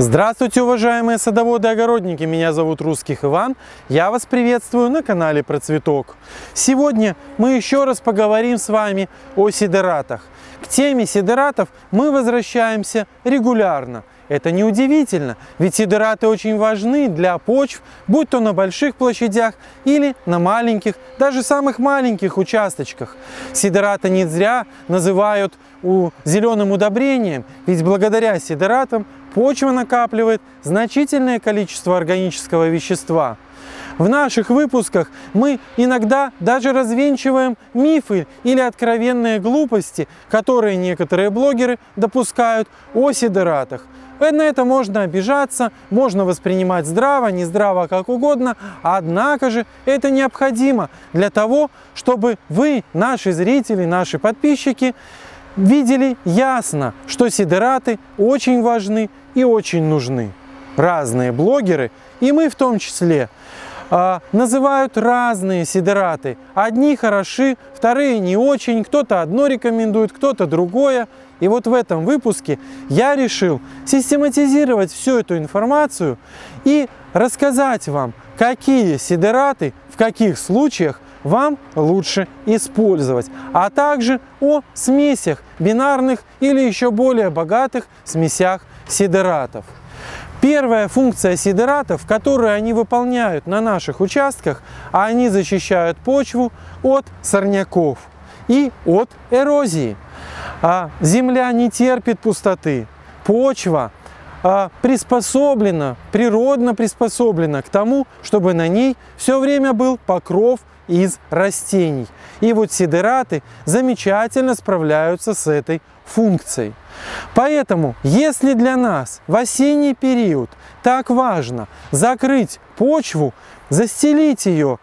Здравствуйте, уважаемые садоводы и огородники! Меня зовут Русских Иван. Я вас приветствую на канале Процветок. Сегодня мы еще раз поговорим с вами о сидератах. К теме сидератов мы возвращаемся регулярно – это неудивительно, ведь сидераты очень важны для почв, будь то на больших площадях или на маленьких, даже самых маленьких участочках. Сидераты не зря называют у зеленым удобрением, ведь благодаря сидератам почва накапливает значительное количество органического вещества. В наших выпусках мы иногда даже развенчиваем мифы или откровенные глупости, которые некоторые блогеры допускают о сидератах. На это можно обижаться, можно воспринимать здраво, не здраво, как угодно, однако же это необходимо для того, чтобы вы, наши зрители, наши подписчики, видели ясно, что сидераты очень важны и очень нужны. Разные блогеры, и мы в том числе, а, называют разные сидераты. Одни хороши, вторые не очень, кто-то одно рекомендует, кто-то другое. И вот в этом выпуске я решил систематизировать всю эту информацию и рассказать вам, какие сидераты в каких случаях вам лучше использовать, а также о смесях бинарных или еще более богатых смесях сидератов. Первая функция сидератов, которую они выполняют на наших участках, они защищают почву от сорняков и от эрозии. А земля не терпит пустоты. Почва а, приспособлена, природно приспособлена к тому, чтобы на ней все время был покров из растений. И вот сидераты замечательно справляются с этой функцией. Поэтому, если для нас в осенний период так важно закрыть почву, застелить ее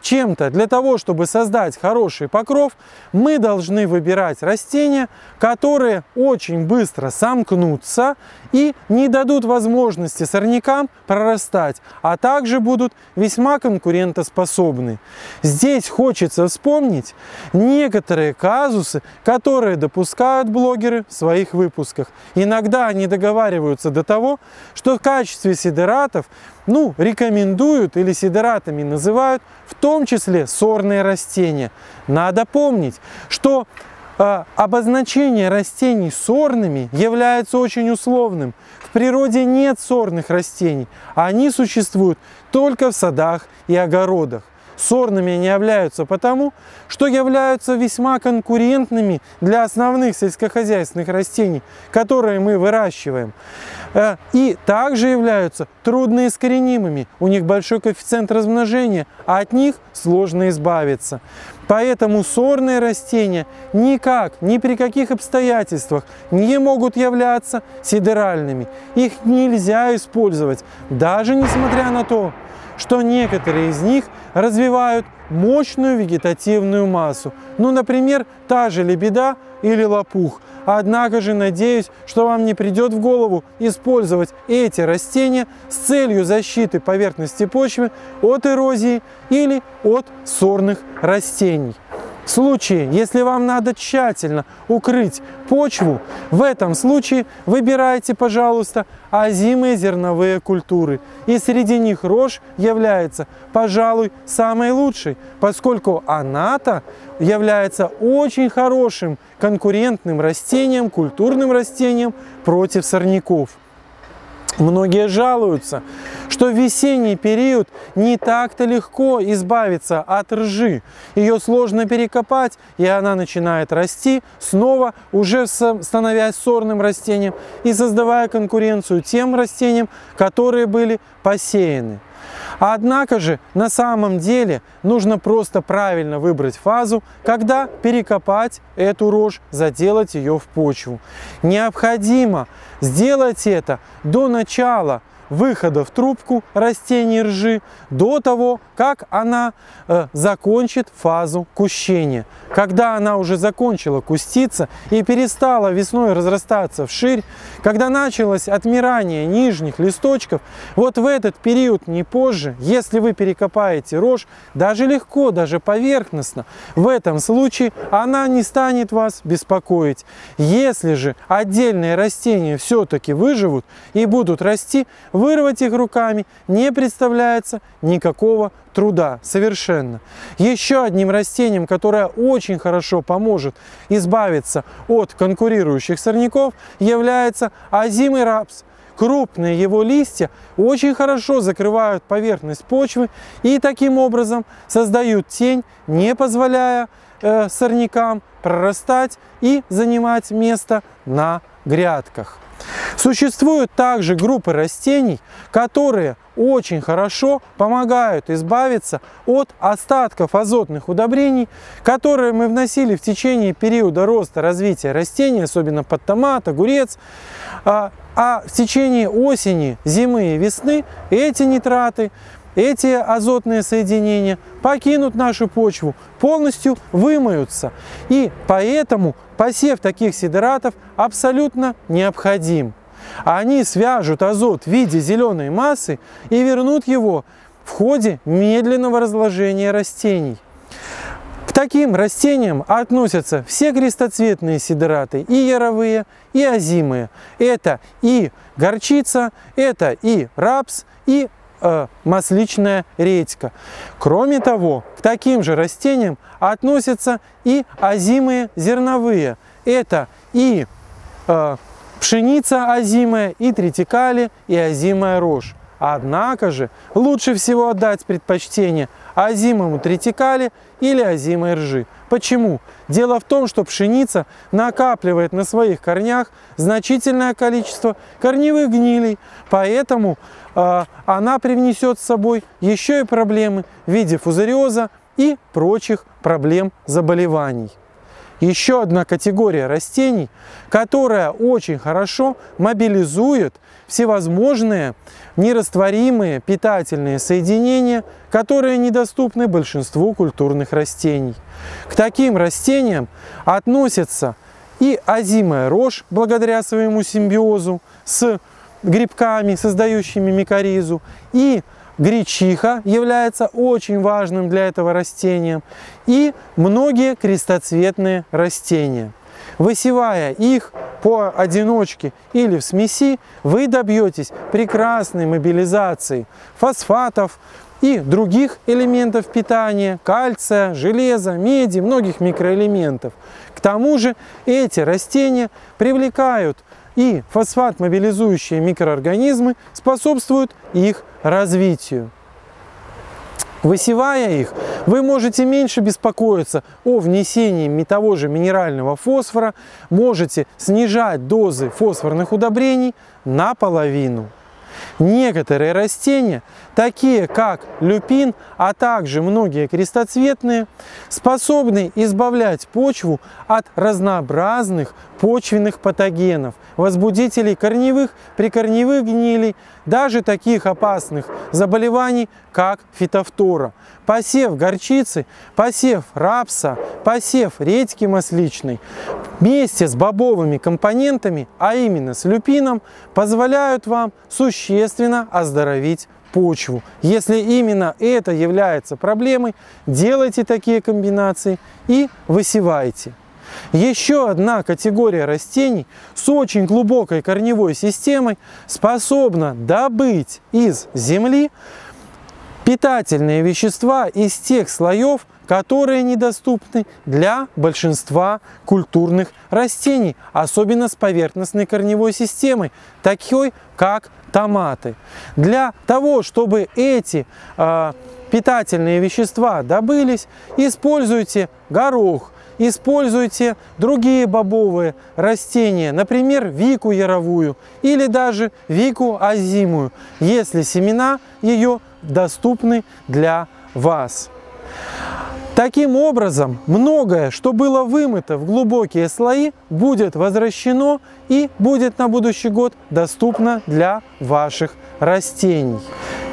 чем-то для того, чтобы создать хороший покров, мы должны выбирать растения, которые очень быстро сомкнутся и не дадут возможности сорнякам прорастать, а также будут весьма конкурентоспособны. Здесь хочется вспомнить некоторые казусы, которые допускают блогеры в своих выпусках. Иногда они договариваются до того, что в качестве сидератов ну, рекомендуют или сидератами называют в том числе сорные растения. Надо помнить, что э, обозначение растений сорными является очень условным. В природе нет сорных растений, они существуют только в садах и огородах сорными они являются потому, что являются весьма конкурентными для основных сельскохозяйственных растений, которые мы выращиваем. Э, и также являются трудноискоренимыми, у них большой коэффициент размножения, а от них сложно избавиться. Поэтому сорные растения никак, ни при каких обстоятельствах не могут являться сидеральными. Их нельзя использовать, даже несмотря на то, что некоторые из них развивают мощную вегетативную массу. Ну, например, та же лебеда или лопух. Однако же надеюсь, что вам не придет в голову использовать эти растения с целью защиты поверхности почвы от эрозии или от сорных растений. Случае, если вам надо тщательно укрыть почву, в этом случае выбирайте, пожалуйста, озимые зерновые культуры. И среди них рожь является, пожалуй, самой лучшей, поскольку она-то является очень хорошим конкурентным растением, культурным растением против сорняков. Многие жалуются, что в весенний период не так-то легко избавиться от ржи. Ее сложно перекопать, и она начинает расти, снова уже становясь сорным растением и создавая конкуренцию тем растениям, которые были посеяны. Однако же на самом деле нужно просто правильно выбрать фазу, когда перекопать эту рожь, заделать ее в почву. Необходимо сделать это до начала выхода в трубку растений ржи до того, как она э, закончит фазу кущения. Когда она уже закончила куститься и перестала весной разрастаться вширь, когда началось отмирание нижних листочков, вот в этот период не позже, если вы перекопаете рожь, даже легко, даже поверхностно, в этом случае она не станет вас беспокоить. Если же отдельные растения все-таки выживут и будут расти, вырвать их руками не представляется никакого труда совершенно. Еще одним растением, которое очень хорошо поможет избавиться от конкурирующих сорняков, является озимый рапс. Крупные его листья очень хорошо закрывают поверхность почвы и таким образом создают тень, не позволяя э, сорнякам прорастать и занимать место на грядках. Существуют также группы растений, которые очень хорошо помогают избавиться от остатков азотных удобрений, которые мы вносили в течение периода роста развития растений, особенно под томат, огурец. А, а в течение осени, зимы и весны эти нитраты эти азотные соединения покинут нашу почву, полностью вымоются. И поэтому посев таких сидератов абсолютно необходим. Они свяжут азот в виде зеленой массы и вернут его в ходе медленного разложения растений. К таким растениям относятся все крестоцветные сидераты, и яровые, и озимые. Это и горчица, это и рапс, и э, масличная редька. Кроме того, к таким же растениям относятся и озимые зерновые. Это и э, пшеница озимая, и тритикали, и озимая рожь. Однако же лучше всего отдать предпочтение озимому тритикали или озимой ржи. Почему? Дело в том, что пшеница накапливает на своих корнях значительное количество корневых гнилей, поэтому э, она привнесет с собой еще и проблемы в виде фузариоза и прочих проблем заболеваний еще одна категория растений, которая очень хорошо мобилизует всевозможные нерастворимые питательные соединения, которые недоступны большинству культурных растений. К таким растениям относятся и озимая рожь, благодаря своему симбиозу с грибками, создающими микоризу, и гречиха является очень важным для этого растения и многие крестоцветные растения. Высевая их по одиночке или в смеси, вы добьетесь прекрасной мобилизации фосфатов и других элементов питания, кальция, железа, меди, многих микроэлементов. К тому же эти растения привлекают и фосфат-мобилизующие микроорганизмы способствуют их развитию. Высевая их, вы можете меньше беспокоиться о внесении того же минерального фосфора, можете снижать дозы фосфорных удобрений наполовину. Некоторые растения, такие как люпин, а также многие крестоцветные, способны избавлять почву от разнообразных почвенных патогенов, возбудителей корневых, прикорневых гнилей, даже таких опасных заболеваний, как фитофтора. Посев горчицы, посев рапса, посев редьки масличной вместе с бобовыми компонентами, а именно с люпином, позволяют вам существенно оздоровить почву. Если именно это является проблемой, делайте такие комбинации и высевайте. Еще одна категория растений с очень глубокой корневой системой способна добыть из земли питательные вещества из тех слоев, которые недоступны для большинства культурных растений, особенно с поверхностной корневой системой, такой как томаты. Для того, чтобы эти э, питательные вещества добылись, используйте горох, используйте другие бобовые растения, например, вику яровую или даже вику озимую, если семена ее доступны для вас. Таким образом, многое, что было вымыто в глубокие слои, будет возвращено и будет на будущий год доступно для ваших растений.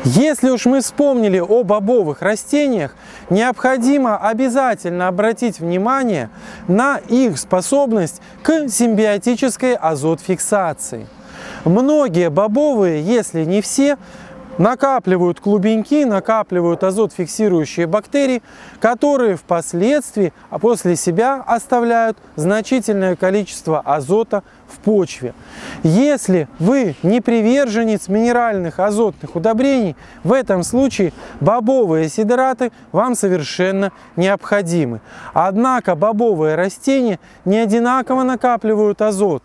Если уж мы вспомнили о бобовых растениях, необходимо обязательно обратить внимание на их способность к симбиотической азотфиксации. Многие бобовые, если не все, накапливают клубеньки, накапливают азот-фиксирующие бактерии, которые впоследствии а после себя оставляют значительное количество азота в почве. Если вы не приверженец минеральных азотных удобрений, в этом случае бобовые сидераты вам совершенно необходимы. Однако бобовые растения не одинаково накапливают азот.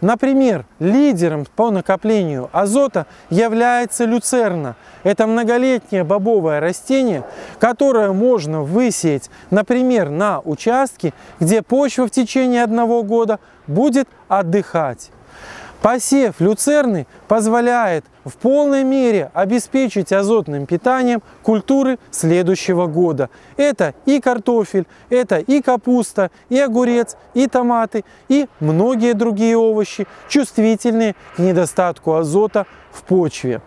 Например, лидером по накоплению азота является люцерна. Это многолетнее бобовое растение, которое можно высеять, например, на участке, где почва в течение одного года будет отдыхать. Посев люцерны позволяет в полной мере обеспечить азотным питанием культуры следующего года. Это и картофель, это и капуста, и огурец, и томаты, и многие другие овощи, чувствительные к недостатку азота в почве.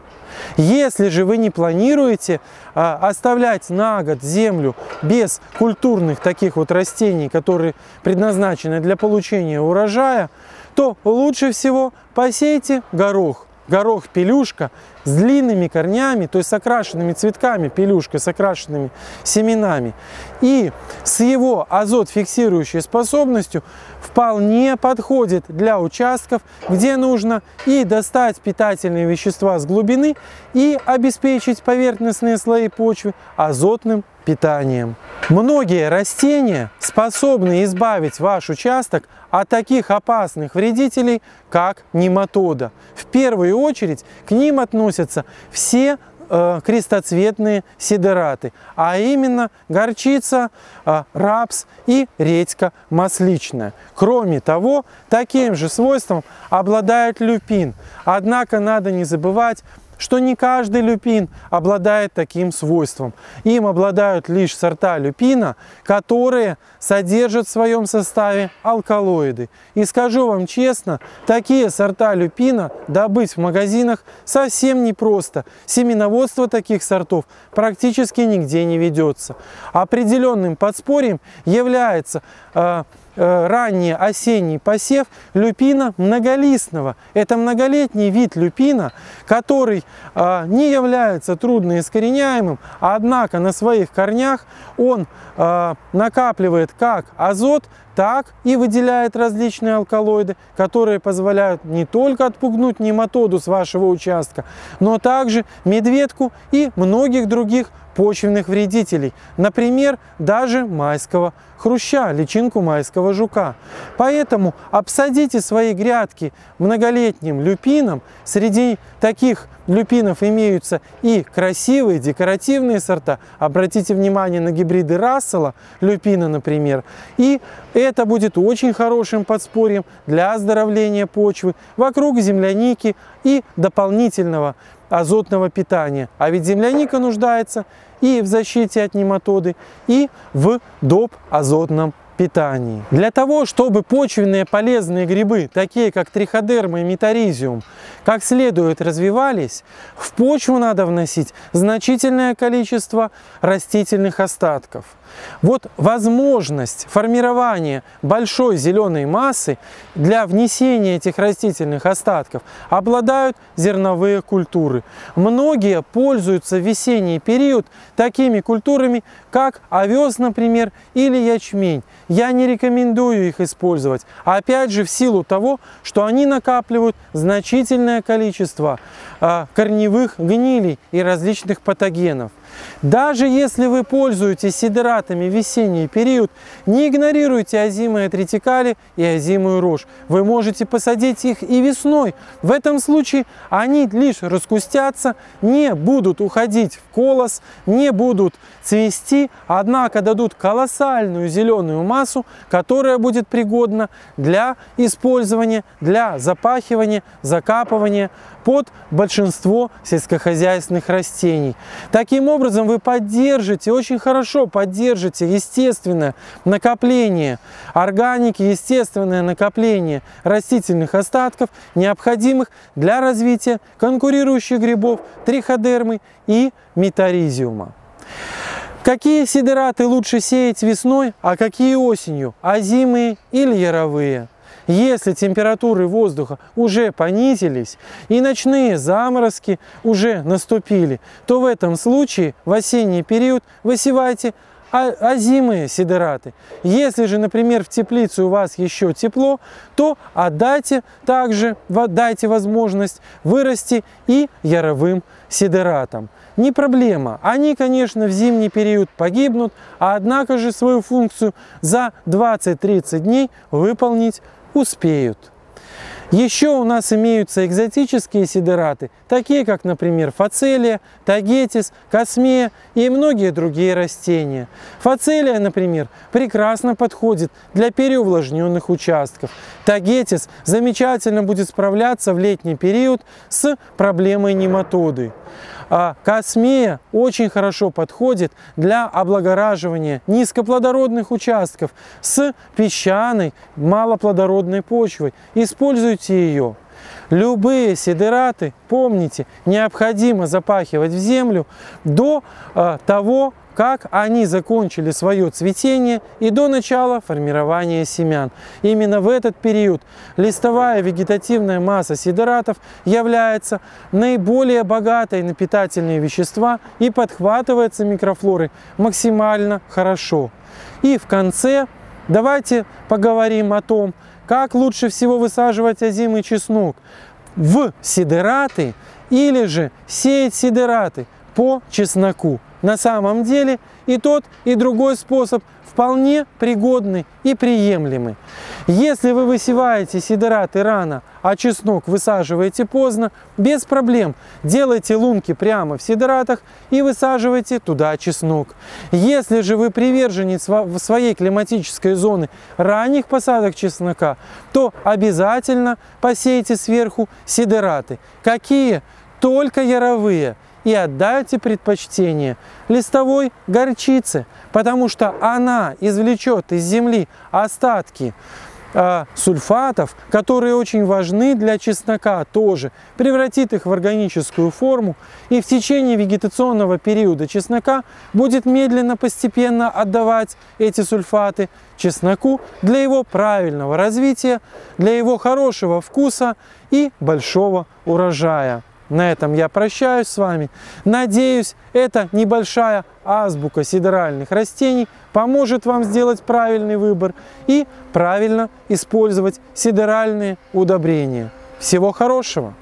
Если же вы не планируете а, оставлять на год землю без культурных таких вот растений, которые предназначены для получения урожая, то лучше всего посейте горох. Горох-пелюшка с длинными корнями, то есть с окрашенными цветками, пелюшка с окрашенными семенами. И с его азот-фиксирующей способностью вполне подходит для участков, где нужно и достать питательные вещества с глубины, и обеспечить поверхностные слои почвы азотным питанием. Многие растения способны избавить ваш участок от таких опасных вредителей, как нематода. В первую очередь к ним относятся все э, крестоцветные сидераты, а именно горчица, э, рапс и редька масличная. Кроме того, таким же свойством обладает люпин. Однако надо не забывать что не каждый люпин обладает таким свойством. Им обладают лишь сорта люпина, которые содержат в своем составе алкалоиды. И скажу вам честно, такие сорта люпина добыть в магазинах совсем непросто. Семеноводство таких сортов практически нигде не ведется. Определенным подспорьем является э, ранний осенний посев люпина многолистного. Это многолетний вид люпина, который э, не является трудно искореняемым, однако на своих корнях он э, накапливает как азот, так и выделяет различные алкалоиды, которые позволяют не только отпугнуть нематоду с вашего участка, но также медведку и многих других почвенных вредителей, например, даже майского хруща, личинку майского жука. Поэтому обсадите свои грядки многолетним люпином. Среди таких люпинов имеются и красивые декоративные сорта. Обратите внимание на гибриды Рассела, люпина, например. И это будет очень хорошим подспорьем для оздоровления почвы вокруг земляники и дополнительного азотного питания. А ведь земляника нуждается и в защите от нематоды, и в доп. азотном питании. Для того, чтобы почвенные полезные грибы, такие как триходерма и метаризиум, как следует развивались, в почву надо вносить значительное количество растительных остатков. Вот возможность формирования большой зеленой массы для внесения этих растительных остатков обладают зерновые культуры. Многие пользуются в весенний период такими культурами, как овес, например, или ячмень. Я не рекомендую их использовать, опять же в силу того, что они накапливают значительное количество а, корневых гнилей и различных патогенов. Даже если вы пользуетесь сидератами в весенний период, не игнорируйте озимые тритикали и озимую рожь. Вы можете посадить их и весной. В этом случае они лишь раскустятся, не будут уходить в колос, не будут цвести, однако дадут колоссальную зеленую массу, которая будет пригодна для использования, для запахивания, закапывания под большинство сельскохозяйственных растений. Таким образом, вы поддержите, очень хорошо поддержите естественное накопление органики, естественное накопление растительных остатков, необходимых для развития конкурирующих грибов триходермы и метаризиума. Какие сидераты лучше сеять весной, а какие осенью? Озимые или яровые? Если температуры воздуха уже понизились и ночные заморозки уже наступили, то в этом случае в осенний период высевайте озимые сидераты. Если же, например, в теплице у вас еще тепло, то отдайте также, дайте возможность вырасти и яровым сидератам. Не проблема. Они, конечно, в зимний период погибнут, а однако же свою функцию за 20-30 дней выполнить успеют. Еще у нас имеются экзотические сидераты, такие как, например, фацелия, тагетис, космея и многие другие растения. Фацелия, например, прекрасно подходит для переувлажненных участков. Тагетис замечательно будет справляться в летний период с проблемой нематоды. А космея очень хорошо подходит для облагораживания низкоплодородных участков с песчаной, малоплодородной почвой. Используйте ее. Любые сидераты, помните, необходимо запахивать в землю до э, того, как они закончили свое цветение и до начала формирования семян. Именно в этот период листовая вегетативная масса сидератов является наиболее богатой на питательные вещества и подхватывается микрофлорой максимально хорошо. И в конце давайте поговорим о том, как лучше всего высаживать озимый чеснок в сидераты или же сеять сидераты по чесноку. На самом деле и тот, и другой способ вполне пригодны и приемлемы. Если вы высеваете сидераты рано, а чеснок высаживаете поздно, без проблем делайте лунки прямо в сидератах и высаживайте туда чеснок. Если же вы приверженец в своей климатической зоны ранних посадок чеснока, то обязательно посейте сверху сидераты. Какие? Только яровые и отдайте предпочтение листовой горчице, потому что она извлечет из земли остатки э, сульфатов, которые очень важны для чеснока тоже, превратит их в органическую форму и в течение вегетационного периода чеснока будет медленно, постепенно отдавать эти сульфаты чесноку для его правильного развития, для его хорошего вкуса и большого урожая. На этом я прощаюсь с вами. Надеюсь, эта небольшая азбука сидеральных растений поможет вам сделать правильный выбор и правильно использовать сидеральные удобрения. Всего хорошего!